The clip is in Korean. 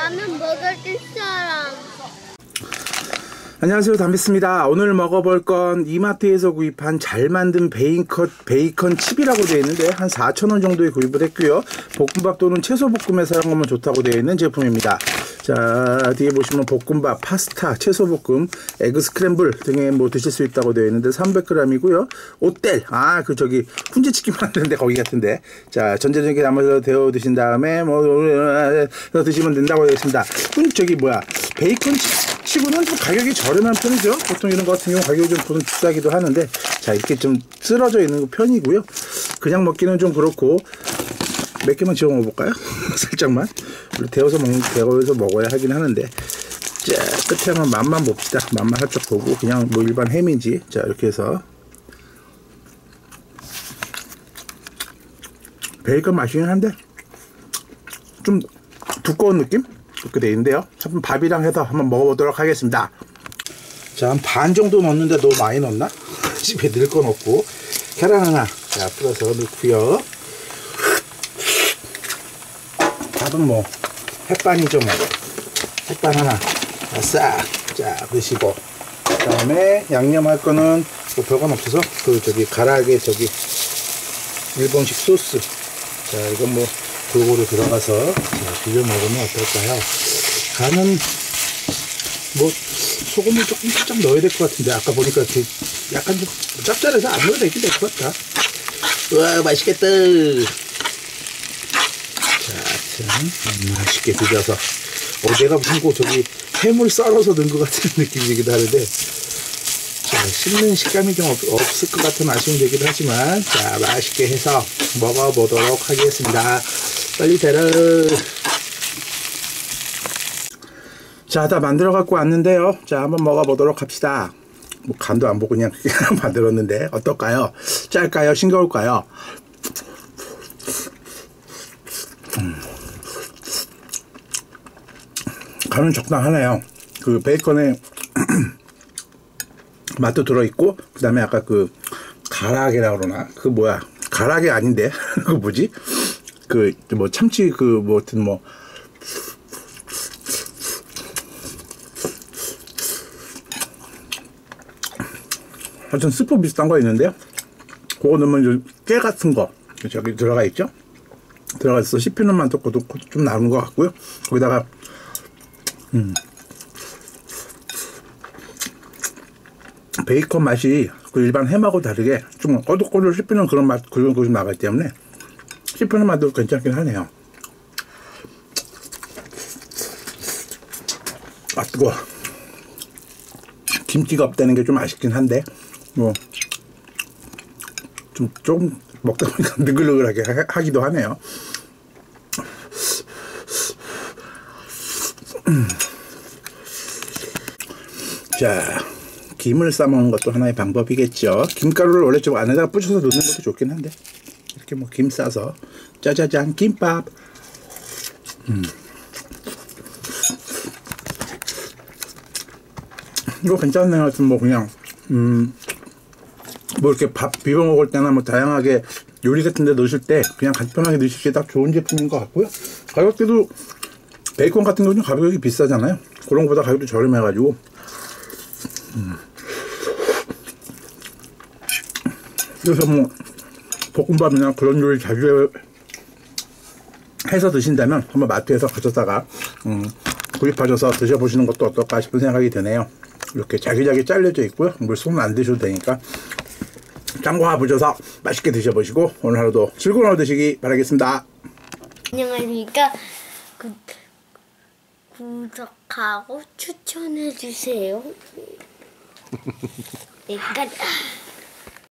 라면 먹어줄 사람. 안녕하세요. 담비스입니다. 오늘 먹어볼 건 이마트에서 구입한 잘 만든 베이컨, 베이컨 칩이라고 되어 있는데 한 4,000원 정도에 구입을 했고요. 볶음밥 또는 채소볶음에 사용하면 좋다고 되어 있는 제품입니다. 자 뒤에 보시면 볶음밥, 파스타, 채소볶음, egg scramble 등에 뭐 드실 수 있다고 되어 있는데 300g이고요. 오텔 아 그 저기 훈제치킨 만드는데 거기 같은데. 자 전자레인지에 담아서 데워 드신 다음에 뭐 어, 드시면 된다고 되어 있습니다. 음, 저기 뭐야. 베이컨 칩 치고는 좀 가격이 저렴한 편이죠. 보통 이런 것 같은 경우 가격이 좀 보통 비싸기도 하는데 자 이렇게 좀 쓰러져 있는 편이고요. 그냥 먹기는 좀 그렇고 몇 개만 지어 먹어볼까요? 살짝만 데워서 먹 데워서 먹어야 하긴 하는데 자 끝에 한번 맛만 봅시다. 맛만 살짝 보고 그냥 뭐 일반 햄인지 자 이렇게 해서 베이컨 맛이긴 한데 좀 두꺼운 느낌? 이렇게 돼 있는데요. 한번 밥이랑 해서 한번 먹어보도록 하겠습니다. 자, 한 반 정도 넣는데 너무 많이 넣나? 집에 넣을 건 없고. 계란 하나, 자, 풀어서 넣고요. 밥은 뭐, 햇반이죠, 뭐. 햇반 하나, 싹, 자, 드시고. 그 다음에 양념할 거는 뭐 별건 없어서, 그, 저기, 가라게, 저기, 일본식 소스. 자, 이건 뭐, 골고루 들어가서 자, 비벼 먹으면 어떨까요? 간은 뭐 소금을 조금 살짝 넣어야 될 것 같은데 아까 보니까 약간 좀 짭짤해서 안 넣어도 되긴 될것 같다. 와 맛있겠다. 자, 참 맛있게 비벼서 어, 내가 무슨 거 저기 해물 썰어서 넣은 것 같은 느낌이기도 하는데 자, 씹는 식감이 좀 없, 없을 것 같은 아쉬움이 되기도 하지만 자 맛있게 해서 먹어보도록 하겠습니다. 빨리 대라. 자, 다 만들어 갖고 왔는데요. 자, 한번 먹어보도록 합시다. 뭐 간도 안 보고 그냥 만들었는데 어떨까요? 짤까요? 싱거울까요? 음. 간은 적당하네요. 그 베이컨에 맛도 들어있고 그 다음에 아까 그 가라게라 그러나 그 뭐야 가라게 아닌데 그 뭐지 그 뭐 참치 그뭐 하여튼 뭐 하여튼 스프 비슷한 거 있는데요. 그거 넣으면 깨 같은 거 저기 들어가 있죠? 들어가 있어 씹히는 맛도 좀 나는 것 같고요. 거기다가 음 베이컨 맛이 그 일반 햄하고 다르게 좀 꼬들꼬들 씹히는 그런 맛 그런 것이 나가기 때문에 씹히는 맛도 괜찮긴 하네요. 아 뜨거. 김치가 없다는 게 좀 아쉽긴 한데 뭐좀좀 먹다 보니까 느글느글하게 하, 기도 하네요. 음. 자. 김을 싸먹는 것도 하나의 방법이겠죠. 김가루를 원래 좀 안에다가 뿌셔서 넣는 것도 좋긴 한데 이렇게 뭐김 싸서 짜자잔 김밥 음. 이거 괜찮네요. 하여튼 뭐 그냥 음, 뭐 이렇게 밥 비벼 먹을 때나 뭐 다양하게 요리 같은 데 넣으실 때 그냥 간편하게 넣으시기에 딱 좋은 제품인 것 같고요. 가격대도 베이컨 같은 경우는 가격이 비싸잖아요. 그런 것보다 가격도 저렴해가지고 음. 그래서 뭐 볶음밥이나 그런 요리 자주 해서 드신다면 한번 마트에서 가져다가 음, 구입하셔서 드셔보시는 것도 어떨까 싶은 생각이 드네요. 이렇게 자기자기 잘려져 있고요. 물속은 안 드셔도 되니까 참고해보셔서 맛있게 드셔보시고 오늘 하루도 즐거운 하루 되시기 바라겠습니다. 안녕하십니까. 구, 구독하고 추천해주세요. 약간